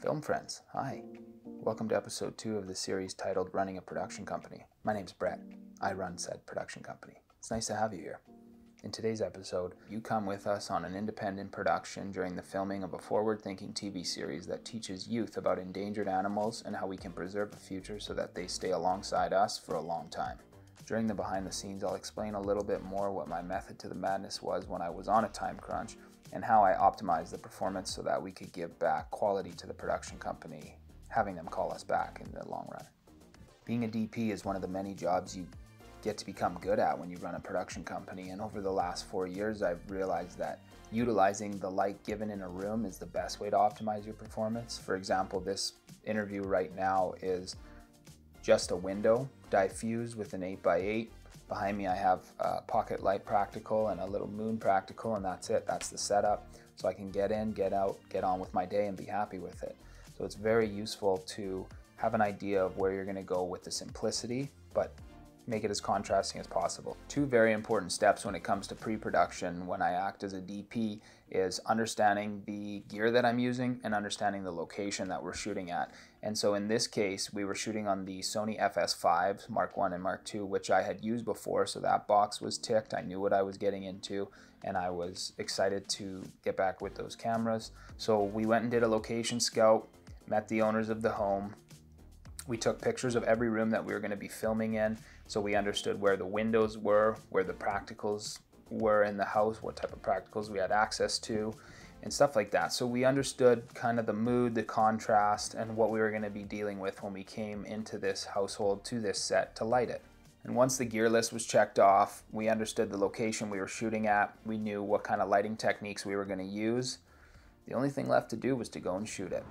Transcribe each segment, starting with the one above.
Film friends, hi. Welcome to episode two of the series titled Running a Production Company. My name's Brett. I run said production company. It's nice to have you here. In today's episode, you come with us on an independent production during the filming of a forward thinking TV series that teaches youth about endangered animals and how we can preserve a future so that they stay alongside us for a long time. During the behind the scenes, I'll explain a little bit more what my method to the madness was when I was on a time crunch and how I optimized the performance so that we could give back quality to the production company, having them call us back in the long run. Being a DP is one of the many jobs you get to become good at when you run a production company, and over the last four years, I've realized that utilizing the light given in a room is the best way to optimize your performance. For example, this interview right now is just a window diffused with an 8x8 Behind me I have a pocket light practical and a little moon practical and that's it. That's the setup. So I can get in, get out, get on with my day and be happy with it. So it's very useful to have an idea of where you're gonna go with the simplicity, but make it as contrasting as possible. Two very important steps when it comes to pre-production when I act as a DP is understanding the gear that I'm using and understanding the location that we're shooting at. And so in this case, we were shooting on the Sony FS5 Mark 1 and Mark 2, which I had used before, so that box was ticked. I knew what I was getting into and I was excited to get back with those cameras. So we went and did a location scout, met the owners of the home, we took pictures of every room that we were going to be filming in, so we understood where the windows were, where the practicals were in the house, what type of practicals we had access to, and stuff like that. So we understood kind of the mood, the contrast, and what we were going to be dealing with when we came into this household to this set to light it. And once the gear list was checked off, we understood the location we were shooting at, we knew what kind of lighting techniques we were going to use. The only thing left to do was to go and shoot it.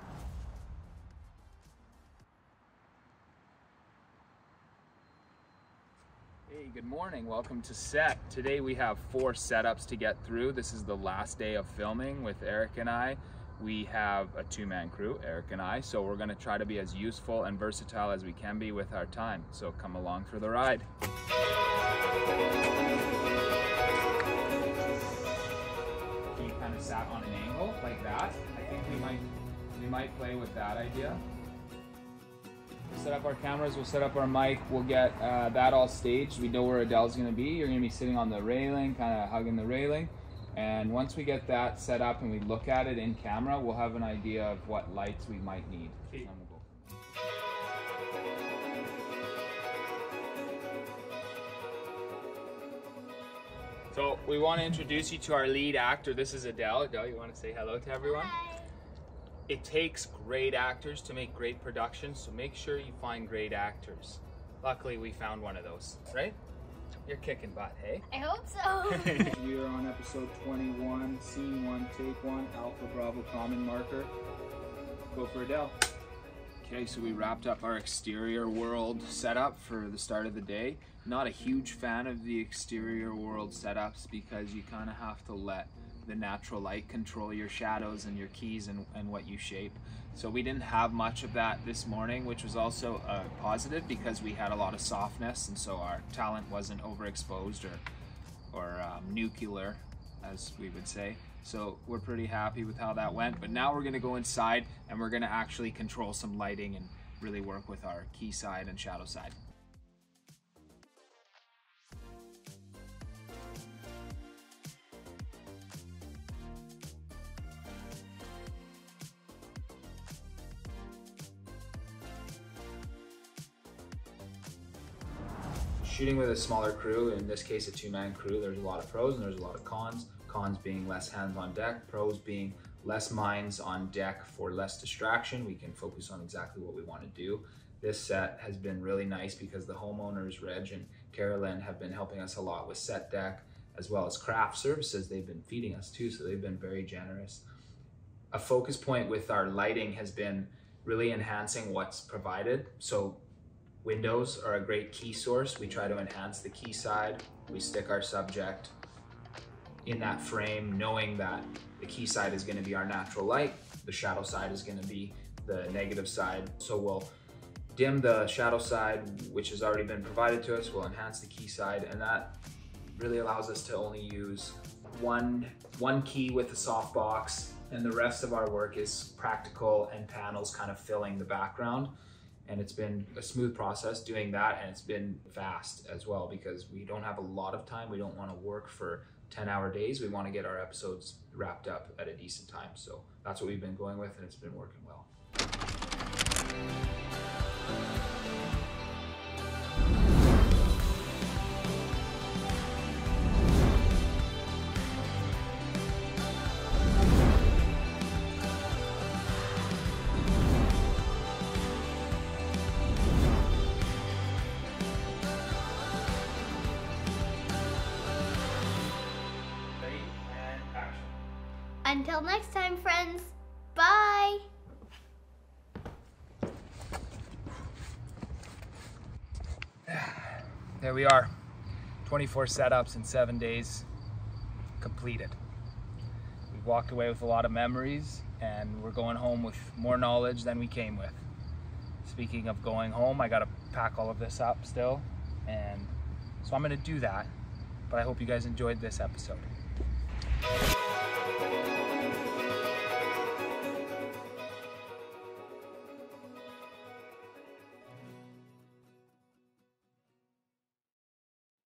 Good morning. Welcome to set. Today we have four setups to get through. This is the last day of filming with Eric and I. We have a two-man crew, Eric and I, so we're going to try to be as useful and versatile as we can be with our time. So come along for the ride. He kind of sat on an angle like that. I think we might we might play with that idea set up our cameras, we'll set up our mic, we'll get uh, that all staged. We know where Adele's gonna be. You're gonna be sitting on the railing, kind of hugging the railing. And once we get that set up and we look at it in camera, we'll have an idea of what lights we might need. So we want to introduce you to our lead actor. This is Adele. Adele, you want to say hello to everyone? Hi it takes great actors to make great productions, so make sure you find great actors. Luckily, we found one of those, right? You're kicking butt, hey? I hope so. we are on episode 21, scene 1, take 1, Alpha Bravo Common Marker. Go for Adele. Okay, so we wrapped up our exterior world setup for the start of the day. Not a huge fan of the exterior world setups because you kind of have to let the natural light control your shadows and your keys and, and what you shape. So we didn't have much of that this morning, which was also a positive because we had a lot of softness and so our talent wasn't overexposed or, or um, nuclear, as we would say. So we're pretty happy with how that went. But now we're gonna go inside and we're gonna actually control some lighting and really work with our key side and shadow side. shooting with a smaller crew, in this case a two-man crew, there's a lot of pros and there's a lot of cons. Cons being less hands on deck, pros being less minds on deck for less distraction. We can focus on exactly what we want to do. This set has been really nice because the homeowners, Reg and Carolyn, have been helping us a lot with set deck as well as craft services they've been feeding us too, so they've been very generous. A focus point with our lighting has been really enhancing what's provided. So Windows are a great key source. We try to enhance the key side. We stick our subject in that frame knowing that the key side is gonna be our natural light, the shadow side is gonna be the negative side. So we'll dim the shadow side, which has already been provided to us, we'll enhance the key side, and that really allows us to only use one, one key with the softbox and the rest of our work is practical and panels kind of filling the background. And it's been a smooth process doing that, and it's been fast as well because we don't have a lot of time. We don't want to work for 10 hour days. We want to get our episodes wrapped up at a decent time. So that's what we've been going with, and it's been working well. Until next time, friends. Bye. There we are. 24 setups in seven days completed. We've walked away with a lot of memories and we're going home with more knowledge than we came with. Speaking of going home, I gotta pack all of this up still. And so I'm gonna do that. But I hope you guys enjoyed this episode.